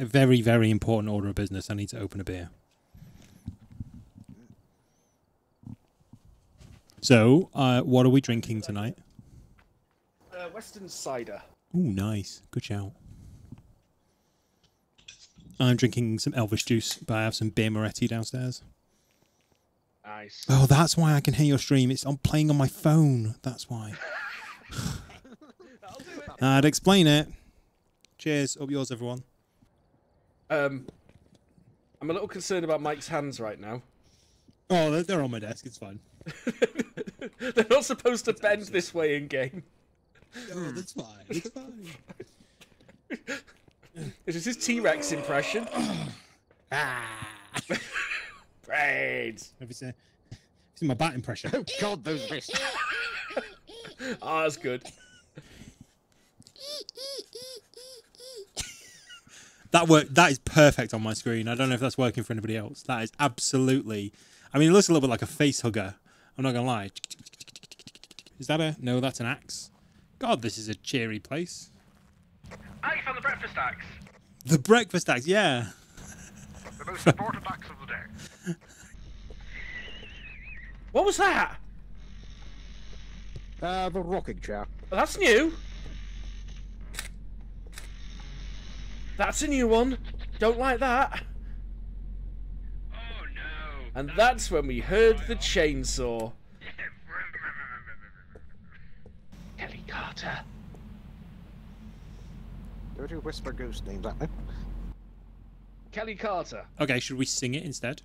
a very, very important order of business. I need to open a beer. So, uh, what are we drinking tonight? Uh, Westons cider. Ooh, nice. Good shout. I'm drinking some Elvis Juice, but I have some Birra Moretti downstairs. Nice. Oh, that's why I can hear your stream. It's I'm playing on my phone. That's why. I'd explain it. Cheers. Up yours, everyone. Um, I'm a little concerned about Mike's hands right now. Oh, they're- they're on my desk. It's fine. They're not supposed to bend this way in game. Oh, that's fine. It's fine. This is his T-Rex impression. Braids. Have you seen, have you seen my bat impression? Oh God, those wrists. Ah, that's good. That work. That is perfect on my screen. I don't know if that's working for anybody else. That is absolutely. I mean, it looks a little bit like a face hugger. I'm not gonna lie. Is that a no? That's an axe. God, this is a cheery place. You found the breakfast axe. The breakfast axe, yeah. The most important axe of the day. What was that? Uh, the rocking chair. Oh, that's new. That's a new one. Don't like that. Oh no. And that's when we heard the chainsaw. Kelly Carter. Don't you whisper ghost names at me. Kelly Carter. Okay, should we sing it instead?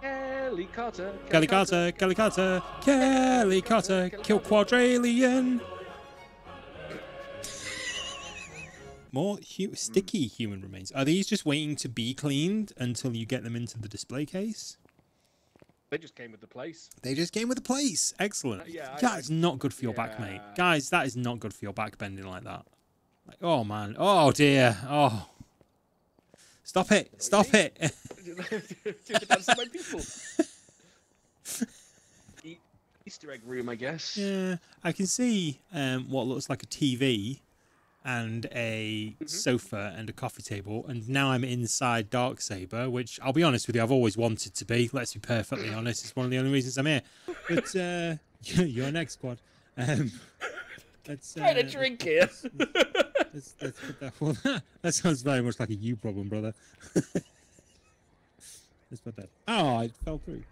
Kelly Carter. Kelly Carter, Kelly Carter, Kelly Carter, kill quadrillion. More hu- sticky human remains. Are these just waiting to be cleaned until you get them into the display case? They just came with the place. They just came with the place. Excellent. Uh, yeah, I- That's not good for your back, mate. Guys, that is not good for your back bending like that. Like, oh man. Oh dear. Oh. Stop it. Stop it. That's my people. E- Easter egg room, I guess. Yeah, I can see um, what looks like a TV and a Mm-hmm. sofa and a coffee table, and now I'm inside DarkSaber, which I'll be honest with you, I've always wanted to be. Let's be perfectly honest; it's one of the only reasons I'm here. But uh, you're next squad. Um, let's, uh, Trying to drink here. let's, let's put that, well, that sounds very much like a you problem, brother. let's put that. Oh, it fell through.